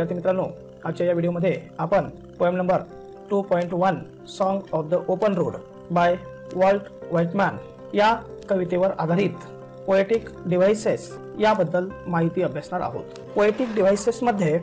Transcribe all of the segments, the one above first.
विद्यार्थी मित्रांनो आजच्या या व्हिडिओमध्ये आपण poem number two point one song of the open road by Walt Whitman या कवितेवर आधारित पोएटिक डिव्हाइसेस याबद्दल माहिती अभ्यासणार आहोत. पोएटिक डिव्हाइसेसमध्ये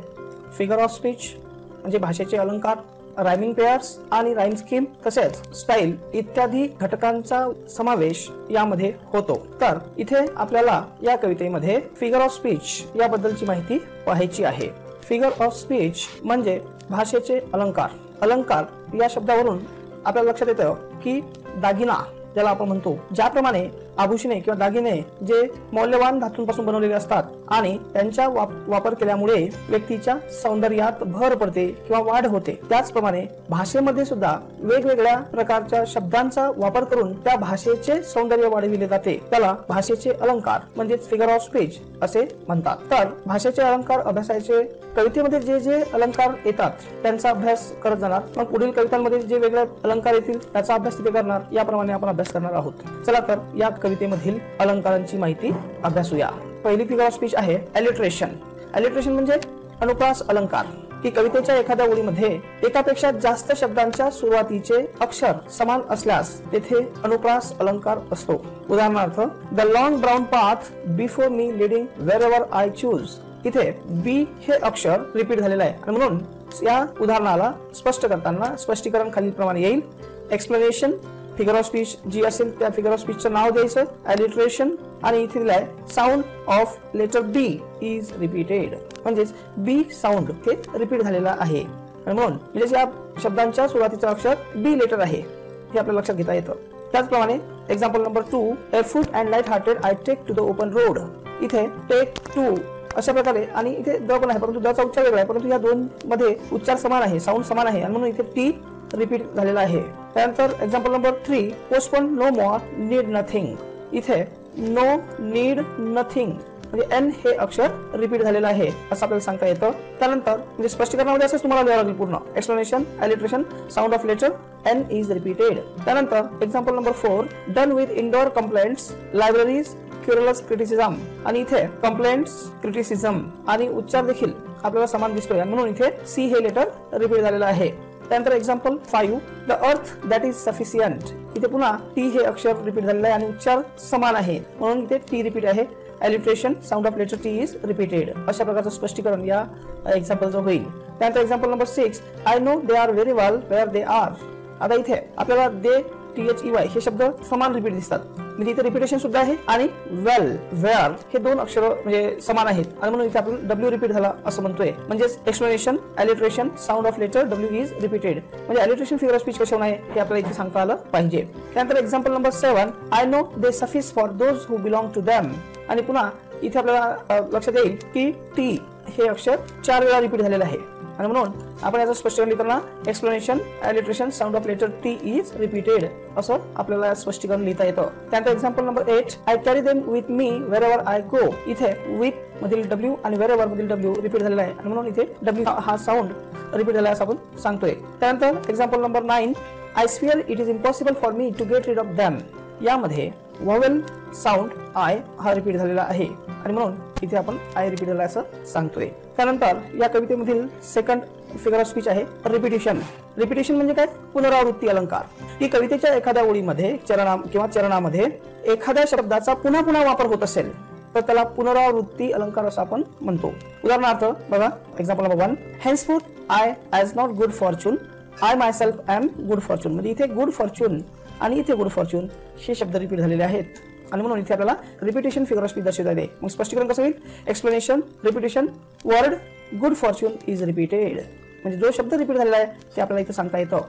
फिगर ऑफ स्पीच म्हणजे भाषेचे अलंकार रायमिंग पेयर्स आणि राईम स्कीम तसेच स्टाईल इत्यादी घटकांचा समावेश यामध्ये होतो. तर इथे आपल्याला या कवितेमध्ये फिगर ऑफ स्पीच याबद्दलची माहिती पाहायची आहे. फिगर ऑफ स्पीच म्हणजे भाषेचे अलंकार. अलंकार या शब्दावरून आपल्याला लक्षात येतं की दागिना ज्याला आपण म्हणतो ज्याप्रमाणे आभूषणे किंवा दागिने जे मौल्यवान धातूंपासून बनवलेले असतात आणि त्यांच्या वाप- वापर केल्यामुळे व्यक्तीच्या सौंदर्यात भर पडते किंवा वाढ होते. त्याचप्रमाणे भाषेमध्ये सुद्धा वेगवेगळ्या प्रकारच्या शब्दांचा वापर करून त्या भाषेचे सौंदर्य वाढविले जाते. त्याला भाषेचे अलंकार म्हणजेच फिगर ऑफ स्पीच असे म्हणतात. तर भाषेचे अलंकार अभ्यासाचे कवितेमध्ये जे जे अलंकार येतात त्यांचा अभ्यास करत जाणार. मग पुढील कवितांमध्ये जे वेगळे अलंकार येतील त्याचा अभ्यास तिथे करणार. याप्रमाणे आपण अभ्यास करणार आहोत. चला तर या कवितेमधील अलंकारांची माहिती अभ्यासूया. पहिली फिगर ऑफ स्पीच आहे एलिट्रेशन एलिट्रेशन म्हणजे अनुप्रास अलंकार. की कवितेच्या एखाद्या ओळीमध्ये एकापेक्षा जास्त शब्दांच्या सुरुवातीचे अक्षर समान असल्यास तेथे अनुप्रास अलंकार असतो. उदाहरणार्थ the long brown path before me leading wherever I choose इथे बी हे अक्षर रिपीट झालेलं आहे. आणि म्हणून या उदाहरणाला स्पष्ट करताना स्पष्टीकरण खालील प्रमाणे येईल. एक्सप्लेनेशन फिगर ऑफ स्पीच जी असेल त्या फिगर ऑफ स्पीचचं नाव द्यायचं ॲलिट्रेशन आणि इथे दिलाय sound of letter B is repeated म्हणजेच बी साऊंड हे रिपीट झालेला आहे. म्हणून म्हणजे या शब्दांच्या सुरुवातीचं अक्षर बी लेटर आहे. हे आपल्या लक्षात घेता येतं. त्याचप्रमाणे example number two a foot and light hearted I take to the open road इथे टेक टू अशा प्रकारे आणि इथे द पण आहे परंतु दचा उच्चार वेगळा आहे परंतु या दोन मध्ये उच्चार समान आहे साऊंड समान आहे आणि म्हणून इथे टी रिपीट झालेला आहे. त्यानंतर example number three postpone no more need nothing इथे नो नीड नथिंग म्हणजे एन हे अक्षर रिपीट झालेलं आहे असं आपल्याला सांगता येतं. त्यानंतर म्हणजे स्पष्टीकरणामध्ये असंच तुम्हाला द्यावं लागेल पूर्ण. Explanation alliteration sound of letter N is repeated त्यानंतर example number four done with indoor complaints libraries querulous criticism आणि इथे कंप्लेंट्स क्रिटिसिझम आणि उच्चार देखील आपल्याला समान दिसतोय. म्हणून इथे सी हे लेटर रिपीट झालेलं आहे. त्यानंतर example five the earth that is sufficient इथे पुन्हा टी हे अक्षर रिपीट झालेलं आहे आणि उच्चार समान आहे. म्हणून इथे टी रिपीट आहे. Alliteration sound of letter T is repeated अशा प्रकारचं स्पष्टीकरण या एक्झाम्पलचं होईल. त्यानंतर example number six I know they are very well where they are आता इथे आपल्याला they T H E Y हे शब्द समान रिपीट दिसतात. म्हणजे इथे रिपिटेशन सुद्धा आहे आणि वेल वेअर हे दोन अक्षर म्हणजे समान आहेत. आणि म्हणून इथे आपण डब्ल्यू रिपीट झाला असं म्हणतोय. म्हणजेच explanation alliteration sound of letter W is repeated म्हणजे एलिट्रेशन फिगर स्पीच कशावर आहे हे आपल्याला इथे सांगता आलं पाहिजे. त्यानंतर example number seven I know they suffice for those who belong to them आणि पुन्हा इथे आपल्याला लक्षात येईल की टी हे अक्षर चार वेळा रिपीट झालेलं आहे. आणि म्हणून आपण याचं स्पष्टीकरण लिहिताना explanation alliteration sound of letter T is repeated असं आपल्याला स्पष्टीकरण लिहिता येतं. त्यानंतर example number eight I carry them with me wherever I go इथे विथ मधील डब्ल्यू आणि वेर एव्हर मधील डब्ल्यू रिपीट झालेला आहे. आणि म्हणून इथे डब्ल्यू हा साऊंड रिपीट झाला असं आपण सांगतोय. त्यानंतर example number nine I swear it is impossible for me to get rid of them यामध्ये वॉवेल साऊंड आय हा रिपीट झालेला आहे. आणि म्हणून इथे आपण आय रिपीटेड झाला असं सांगतोय. त्यानंतर या कवितेमधील सेकंड फिगर ऑफ स्पीच आहे रिपिटेशन रिपिटेशन म्हणजे काय? पुनरावृत्ती अलंकार. ही कवितेच्या एखाद्या ओळीमध्ये चरणा किंवा चरणामध्ये एखाद्या शब्दाचा पुन्हा पुन्हा वापर होत असेल तर त्याला पुनरावृत्ती अलंकार असं आपण म्हणतो. उदाहरणार्थ बघा example number one henceforth I ask not good fortune I myself am good fortune म्हणजे इथे गुड फॉर्च्यून आणि इथे गुड फॉर्च्यून हे शब्द रिपीट झालेले आहेत. आणि म्हणून इथे आपल्याला रिपिटेशन फिगर ऑफ स्पीच दर्शवता येते. मग स्पष्टीकरण कसं होईल? Explanation repetition word good fortune is repeated म्हणजे जो शब्द रिपीट झालेला आहे ते आपल्याला इथे सांगता येतं.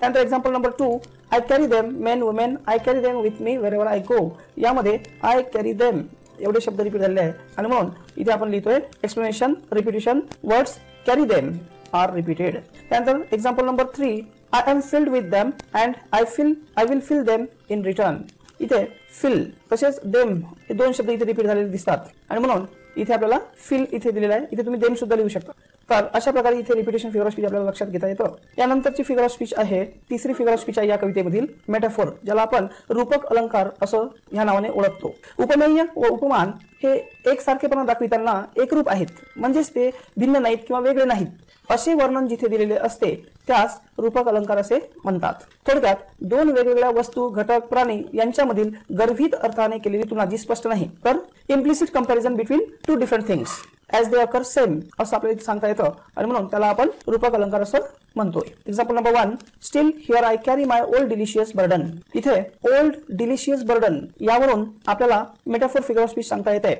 त्यानंतर example number two I carry them men women I carry them with me wherever I go यामध्ये आय कॅरी देम एवढे शब्द रिपीट झालेले आहे आणि म्हणून इथे आपण लिहितोय explanation repetition words carry them are repeated त्यानंतर example number three I am filled with them and I feel I will fill them in return इथे फिल तसेच देम हे दोन शब्द इथे रिपीट झालेले दिसतात आणि म्हणून इथे आपल्याला फिल इथे दिलेला आहे इथे तुम्ही देम सुद्धा लिहू शकता तर अशा प्रकारे इथे रिपिटेशन फिगर ऑफ स्पीच आपल्याला लक्षात घेता येतं. यानंतरची फिगर ऑफ स्पीच आहे तिसरी फिगर ऑफ स्पीच आहे या कवितेमधील मेटाफोर ज्याला आपण रूपक अलंकार असं या नावाने ओळखतो. उपमेय व उपमान हे एकसारखेपणा दाखविताना एकरूप आहेत. म्हणजेच ते भिन्न नाहीत किंवा वेगळे नाहीत. असे वर्णन जिथे दिलेले असते त्यास रूपक अलंकार असे म्हणतात. थोडक्यात दोन वेगवेगळ्या वस्तू घटक प्राणी यांच्यामधील गर्भित अर्थाने केलेली तुलना जी स्पष्ट नाही तर implicit comparison between two different things as they occur same असं आपल्याला इथे सांगता येतं. आणि म्हणून त्याला आपण रूपक अलंकार असं म्हणतोय. Example number one still here I carry my old delicious burden इथे ओल्ड डिलिशियस बर्डन यावरून आपल्याला मेटाफोर फिगर ऑफ स्पीच सांगता येते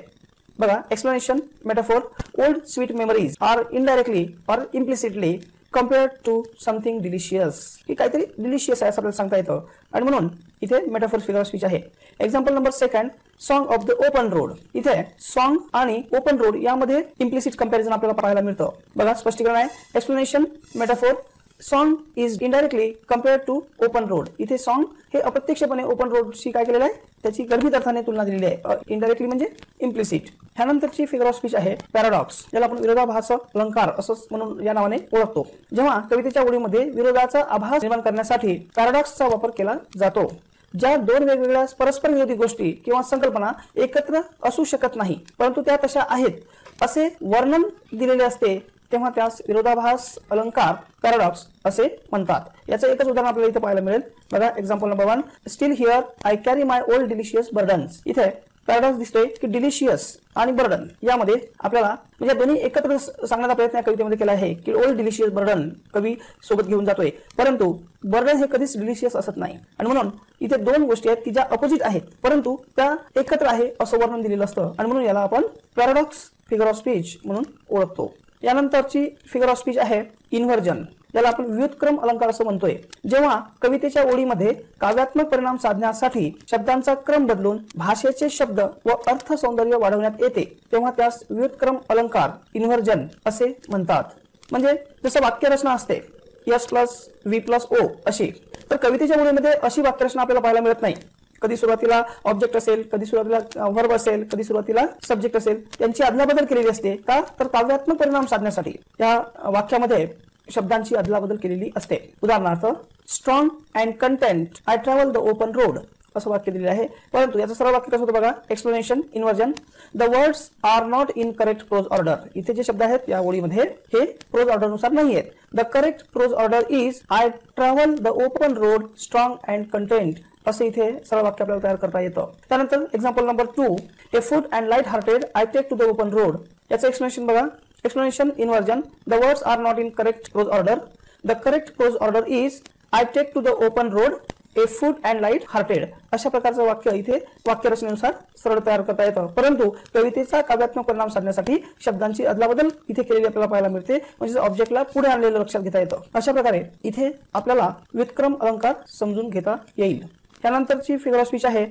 बघा explanation metaphor old sweet memories are indirectly or implicitly compared to something delicious की काहीतरी delicious आहे असं आपल्याला सांगता येतं. आणि म्हणून इथे मेटाफोर फिगर ऑफ स्पीच आहे. Example number second song of the open road इथे सॉन्ग आणि ओपन रोड यामध्ये इम्प्लिसिट कंपॅरिझन आपल्याला पाहायला मिळतं. बघा स्पष्टीकरण आहे. Explanation metaphor song is indirectly compare to open road इथे सॉन्ग हे अप्रत्यक्षपणे ओपन रोडशी काय केलेलं आहे? त्याची गर्भित अर्थाने तुलना दिलेली आहे. इनडायरेक्टली म्हणजे इम्प्लिसिट ह्यानंतरची फिगर ऑफ स्पीच आहे पॅराडॉक्स ज्याला आपण विरोधाभास अलंकार असं म्हणून या नावाने ओळखतो. जेव्हा कवितेच्या ओळीमध्ये विरोधाचा आभास निर्माण करण्यासाठी पॅराडॉक्सचा वापर केला जातो ज्या दोन वेगवेगळ्या परस्पर विरोधी गोष्टी किंवा संकल्पना एकत्र असू शकत नाही परंतु त्या तशा आहेत असे वर्णन दिलेले असते तेव्हा त्यास विरोधाभास अलंकार पॅराडॉक्स असे म्हणतात. याचं एकच उदाहरण आपल्याला इथे पाहायला मिळेल. बघा example number one still here I carry my old delicious burdens इथे पॅराडॉक्स दिसतोय की डिलिशियस आणि बर्डन यामध्ये आपल्याला म्हणजे दोन्ही एकत्र सांगण्याचा प्रयत्न या कवितेमध्ये केला आहे की ओल्ड डिलिशियस बर्डन कवी सोबत घेऊन जातोय. परंतु बर्डन हे कधीच डिलिशियस असत नाही. आणि म्हणून इथे दोन गोष्टी आहेत की ज्या अपोजिट आहेत. परंतु त्या एकत्र आहे असं वर्णन दिलेलं असतं. आणि म्हणून याला आपण पॅराडॉक्स फिगर ऑफ स्पीच म्हणून ओळखतो. यानंतरची फिगर ऑफ स्पीच आहे इन्व्हर्जन याला आपण व्युत्क्रम अलंकार असं म्हणतोय. जेव्हा कवितेच्या ओळीमध्ये काव्यात्मक परिणाम साधण्यासाठी शब्दांचा क्रम बदलून भाषेचे शब्द व अर्थ सौंदर्य वाढवण्यात येते तेव्हा त्यास व्युत्क्रम अलंकार इन्व्हर्जन असे म्हणतात. म्हणजे जसं वाक्यरचना असते S plus V plus O अशी. तर कवितेच्या ओळीमध्ये अशी वाक्यरचना आपल्याला पाहायला मिळत नाही. कधी सुरुवातीला ऑब्जेक्ट असेल कधी सुरुवातीला वर्ब असेल कधी सुरुवातीला सब्जेक्ट असेल यांची अदलाबदल केलेली असते का? तर काव्यात्मक परिणाम साधण्यासाठी. या वाक्यामध्ये शब्दांची अदलाबदल केलेली असते. उदाहरणार्थ strong and content I travel the open road असं वाक्य दिलेलं आहे. परंतु याचं सरळ वाक्य कसं होतं बघा? Explanation inversion the words are not in correct prose order इथे जे शब्द आहेत या ओळीमध्ये हे प्रोज ऑर्डरनुसार नाही आहेत the correct prose order is I travel the open road strong and content असं इथे सरळ वाक्य आपल्याला तयार करता येतं. त्यानंतर example number two afoot and light hearted I take to the open road याचं एक्सप्लेनेशन बघा. Explanation inversion. The words are not in correct prose order the correct prose order is I take to the open road afoot and light hearted अशा प्रकारचं वाक्य इथे वाक्यरचनेनुसार सरळ तयार करता येतं. परंतु कवितेचा काव्यात्मक परिणाम साधण्यासाठी शब्दांची अदलाबदल इथे केलेली आपल्याला पाहायला मिळते म्हणजे ऑब्जेक्टला पुढे आणलेलं लक्षात घेता येतं. अशा प्रकारे इथे आपल्याला विक्रम अलंकार समजून घेता येईल. त्यानंतरची फिगर ऑफ स्पीच आहे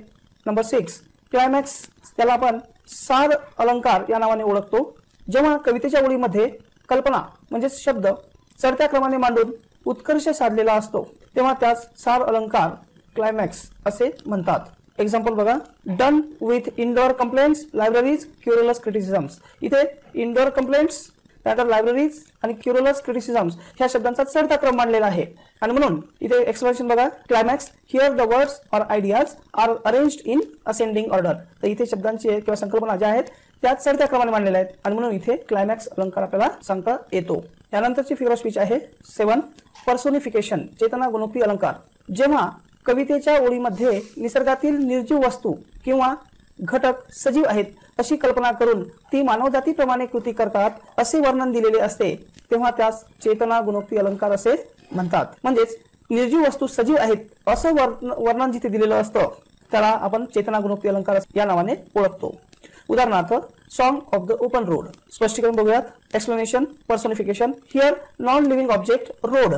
नंबर सिक्स क्लायमॅक्स त्याला आपण सार अलंकार या नावाने ओळखतो. जेव्हा कवितेच्या ओळीमध्ये कल्पना म्हणजेच शब्द चढत्या क्रमाने मांडून उत्कर्ष साधलेला असतो तेव्हा त्यास सार अलंकार क्लायमॅक्स असे म्हणतात. एक्झाम्पल बघा. Done with indoor complaints libraries querulous criticisms इथे इनडोअर कंप्लेंट्स त्यानंतर लायब्ररीज आणि क्युरलस क्रिटिसिझम्स ह्या शब्दांचा चढता क्रम मांडलेला आहे. आणि म्हणून इथे एक्सप्लेनेशन बघा. Climax here the words or ideas are arrange in ascending order तर इथे शब्दांची किंवा संकल्पना ज्या आहेत त्या चढत्या क्रमाने मांडलेल्या आहेत. आणि म्हणून इथे क्लायमॅक्स अलंकार आपल्याला सांगता येतो. त्यानंतरची फिगर स्पीच आहे सेवन पर्सोनिफिकेशन चेतना गुणोक्ती अलंकार. जेव्हा कवितेच्या ओळीमध्ये निसर्गातील निर्जीव वस्तू किंवा घटक सजीव आहेत अशी कल्पना करून ती मानवजातीप्रमाणे कृती करतात असे वर्णन दिलेले असते तेव्हा त्यास चेतना गुणोक्ती अलंकार असे म्हणतात. म्हणजेच निर्जीव वस्तू सजीव आहेत असं वर्णन जिथे दिलेलं असतं त्याला आपण चेतना गुणोक्ती अलंकार या नावाने ओळखतो. उदाहरणार्थ song of the open road स्पष्टीकरण बघूयात. Explanation personification here non living object road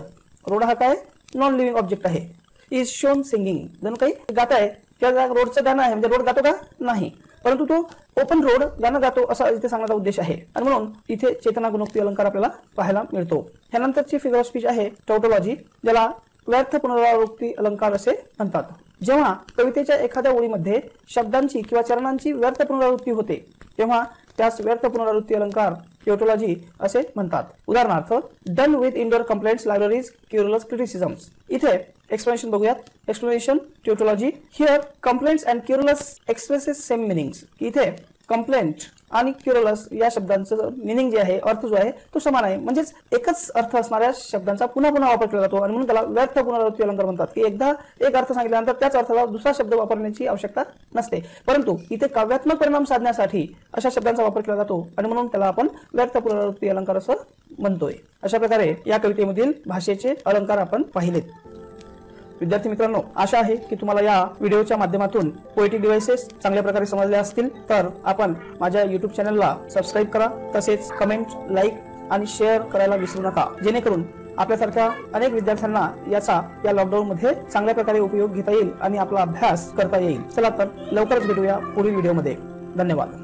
road हा काय? नॉन लिव्हिंग ऑब्जेक्ट आहे इज शोन सिंगिंग जण काही गात आहे. किंवा रोडचं गाणं आहे. म्हणजे रोड गातो का? नाही. परंतु तो ओपन रोड गाणं गातो असा इथे सांगण्याचा उद्देश आहे. आणि म्हणून इथे चेतना गुणोक्ती अलंकार आपल्याला पाहायला मिळतो. ह्यानंतरची फिगर ऑफ स्पीच आहे टोटोलॉजी ज्याला व्यर्थ पुनरावृत्ती अलंकार असे म्हणतात. जेव्हा कवितेच्या एखाद्या ओळीमध्ये शब्दांची किंवा चरणांची व्यर्थ पुनरावृत्ती होते तेव्हा त्यास व्यर्थ पुनरावृत्ती अलंकार क्युटोलॉजी असे म्हणतात. उदाहरणार्थ done with indoor complaints libraries querulous criticisms इथे एक्सप्लेनेशन बघूयात. Explanation tautology here complaints and querulous expresses same meanings इथे कंप्लेंट आणि क्युरलस या शब्दांचं मिनिंग जे आहे अर्थ जो आहे तो समान आहे. म्हणजेच एकच अर्थ असणाऱ्या शब्दांचा पुन्हा पुन्हा वापर केला जातो आणि म्हणून त्याला व्यर्थ पुनरावृत्ती अलंकार म्हणतात. की एकदा एक अर्थ सांगितल्यानंतर त्याच अर्थाला दुसरा शब्द वापरण्याची आवश्यकता नसते. परंतु इथे काव्यात्मक परिणाम साधण्यासाठी अशा शब्दांचा वापर केला जातो आणि म्हणून त्याला आपण व्यर्थ पुनरावृत्ती अलंकार असं म्हणतोय. अशा प्रकारे या कवितेमधील भाषेचे अलंकार आपण पाहिलेत. विद्यार्थी मित्रांनो आशा आहे की तुम्हाला या व्हिडिओच्या माध्यमातून पोएटिक डिव्हाइसेस चांगल्या प्रकारे समजले असतील. तर आपण माझ्या युट्यूब चॅनलला सबस्क्राईब करा तसेच कमेंट लाईक आणि शेअर करायला विसरू नका. जेणेकरून आपल्यासारख्या अनेक विद्यार्थ्यांना याचा या लॉकडाऊन मध्ये चांगल्या प्रकारे उपयोग घेता येईल आणि आपला अभ्यास करता येईल. चला तर लवकरच भेटूया पुढील व्हिडिओमध्ये धन्यवाद.